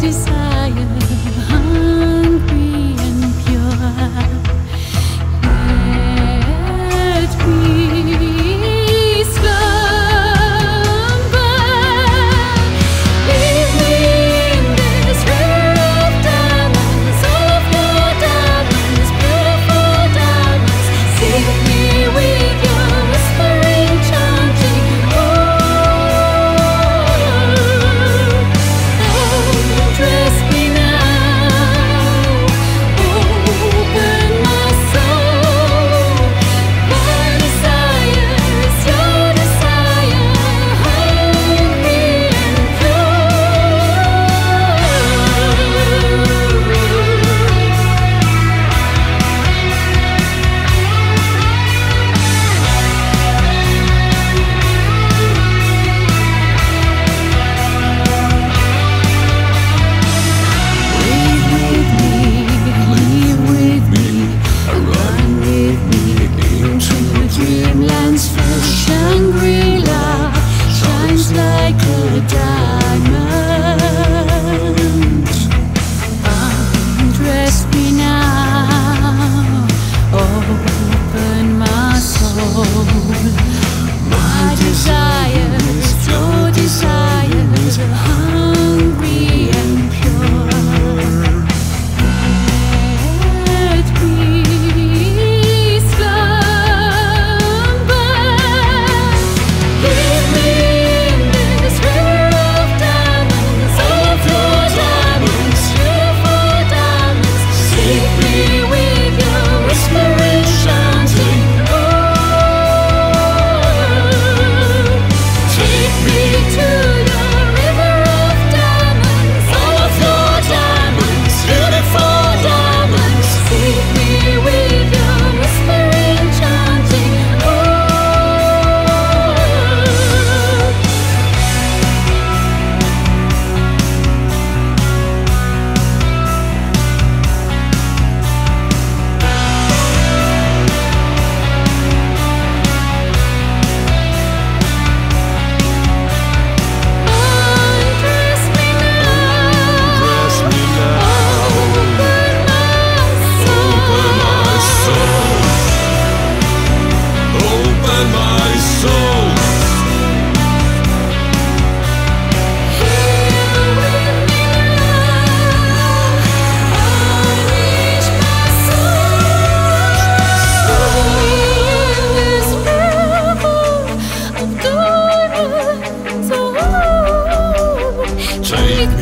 desire. Take